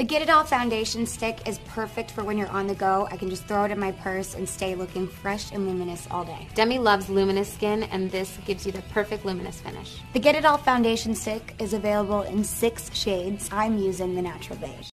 The Get It All foundation stick is perfect for when you're on the go. I can just throw it in my purse and stay looking fresh and luminous all day. Demi loves luminous skin, and this gives you the perfect luminous finish. The Get It All foundation stick is available in six shades. I'm using the natural beige.